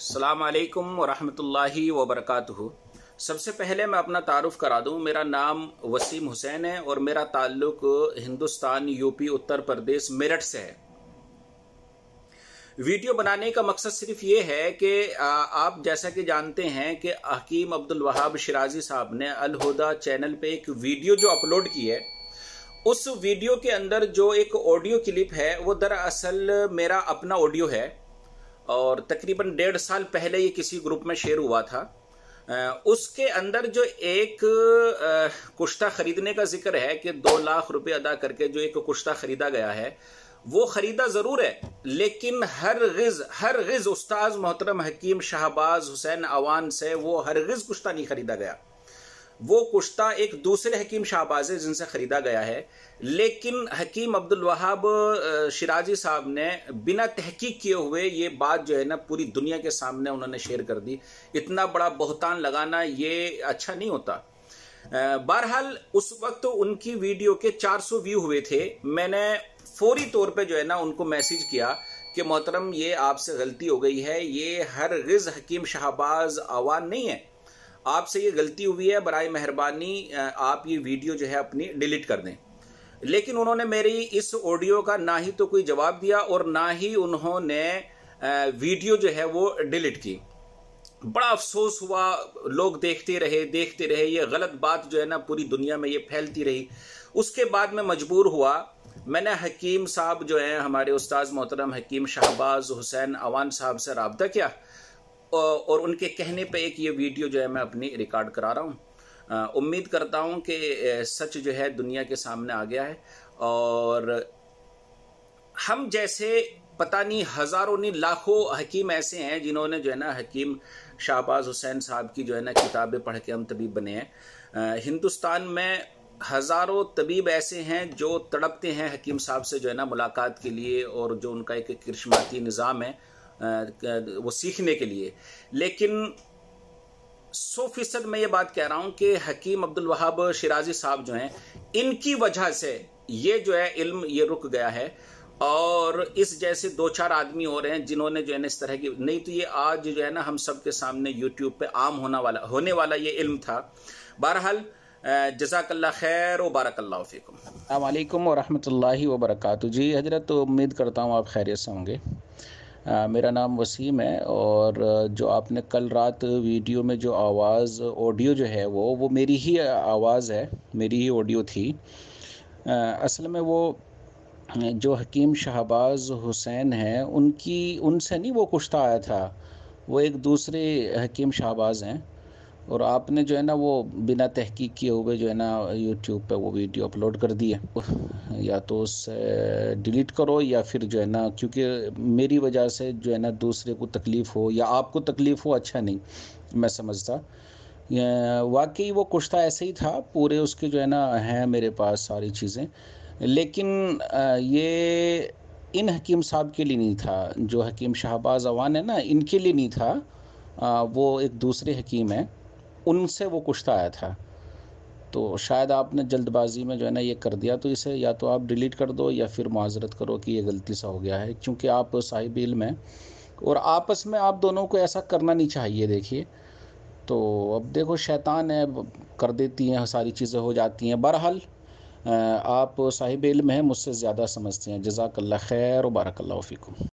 अल्लाम वरहमतुल्लाहि वबरकातुहू सबसे पहले मैं अपना तारुफ करा दूँ। मेरा नाम वसीम हुसैन है और मेरा ताल्लुक हिंदुस्तान, यूपी, उत्तर प्रदेश, मेरठ से है। वीडियो बनाने का मकसद सिर्फ़ ये है कि आप जैसा कि जानते हैं कि हकीम अब्दुल वहाब शिराजी साहब ने अलहुदा चैनल पे एक वीडियो जो अपलोड की है, उस वीडियो के अंदर जो एक ऑडियो क्लिप है, वो दरअसल मेरा अपना ऑडियो है। और तकरीबन डेढ़ साल पहले ये किसी ग्रुप में शेयर हुआ था। उसके अंदर जो एक कुश्ता खरीदने का ज़िक्र है कि दो लाख रुपए अदा करके जो एक कुश्ता खरीदा गया है, वो खरीदा ज़रूर है, लेकिन हर गिज हर गिज उस्ताज मोहतरम हकीम शाहबाज हुसैन अवान से वो हर गिज कुश्ता नहीं खरीदा गया। वो कुश्ता एक दूसरे हकीम शाहबाज है जिनसे ख़रीदा गया है। लेकिन हकीम अब्दुल वहाब शिराजी साहब ने बिना तहकीक किए हुए ये बात जो है ना पूरी दुनिया के सामने उन्होंने शेयर कर दी। इतना बड़ा बहुतान लगाना ये अच्छा नहीं होता। बहरहाल, उस वक्त उनकी वीडियो के 400 व्यू हुए थे। मैंने फौरी तौर पे जो है ना उनको मैसेज किया कि मोहतरम, ये आपसे गलती हो गई है। ये हर गिज हकीम शहबाज आवान नहीं है। आपसे ये गलती हुई है बर मेहरबानी आप ये वीडियो जो है अपनी डिलीट कर दें। लेकिन उन्होंने मेरी इस ऑडियो का ना ही तो कोई जवाब दिया और ना ही उन्होंने वीडियो जो है वो डिलीट की। बड़ा अफसोस हुआ, लोग देखते रहे देखते रहे, ये गलत बात जो है ना पूरी दुनिया में ये फैलती रही। उसके बाद मैं मजबूर हुआ, मैंने हकीम साहब जो है, हमारे उस्ताद मोहतरम हकीम शहबाज हुसैन अवान साहब से रबता किया। और उनके कहने पे एक ये वीडियो जो है मैं अपनी रिकॉर्ड करा रहा हूँ। उम्मीद करता हूँ कि सच जो है दुनिया के सामने आ गया है। और हम जैसे पता नहीं हज़ारों नहीं लाखों हकीम ऐसे हैं जिन्होंने जो है ना हकीम शाहबाज हुसैन साहब की जो है ना किताबें पढ़ के हम तबीब बने हैं। हिंदुस्तान में हज़ारों तबीब ऐसे हैं जो तड़पते हैं हकीम साहब से जो है ना मुलाकात के लिए और जो उनका एक कृष्माती निज़ाम है। वो सीखने के लिए। लेकिन सौ फ़ीसद मैं ये बात कह रहा हूँ कि हकीम अब्दुल वहाब शिराजी साहब जो हैं, इनकी वजह से ये जो है इल्म ये रुक गया है और इस जैसे दो चार आदमी हो रहे हैं जिन्होंने जो है ना इस तरह की, नहीं तो ये आज जो है ना हम सबके सामने यूट्यूब पे आम होना वाला, होने वाला ये इल्म था। बहरहाल जजाकल्ला खैर व बारकल्ला फ़ीकुम। वालेकुम वरहमतुल्लाहि वबरकातुहू जी, हज़रत तो उम्मीद करता हूँ आप खैरियत से होंगे। मेरा नाम वसीम है और जो आपने कल रात वीडियो में जो आवाज़, ऑडियो जो है वो वो मेरी ही आवाज़ है, मेरी ही ऑडियो थी। असल में वो, जो हकीम शहबाज हुसैन हैं, उनकी, उनसे नहीं वो कुश्ता आया था, वो एक दूसरे हकीम शहबाज हैं। और आपने जो है ना वो बिना तहकीक किए हुए जो है ना यूट्यूब पे वो वीडियो अपलोड कर दी है। या तो उससे डिलीट करो या फिर जो है ना, क्योंकि मेरी वजह से जो है ना दूसरे को तकलीफ़ हो या आपको तकलीफ़ हो अच्छा नहीं, मैं समझता। वाकई वो कुश्ता ऐसे ही था, पूरे उसके जो है ना हैं मेरे पास सारी चीज़ें। लेकिन ये इन हकीम साहब के लिए नहीं था। जो हकीम शहबाज अवान है ना, इनके लिए नहीं था। वो एक दूसरे हकीम हैं। उनसे वो कुश्ता आया था। तो शायद आपने जल्दबाजी में जो है ना ये कर दिया तो इसे या तो आप डिलीट कर दो या फिर माजरत करो कि ये गलती सा हो गया है, क्योंकि आप साहिब इल्म हैं और आपस में आप दोनों को ऐसा करना नहीं चाहिए, देखिए। तो अब देखो, शैतान है कर देती हैं, सारी चीज़ें हो जाती हैं। बहरहाल आप साहिब इल्म हैं, मुझसे ज़्यादा समझते हैं। जजाकल्ला खैर व बारकल्ला फ़ीकुम।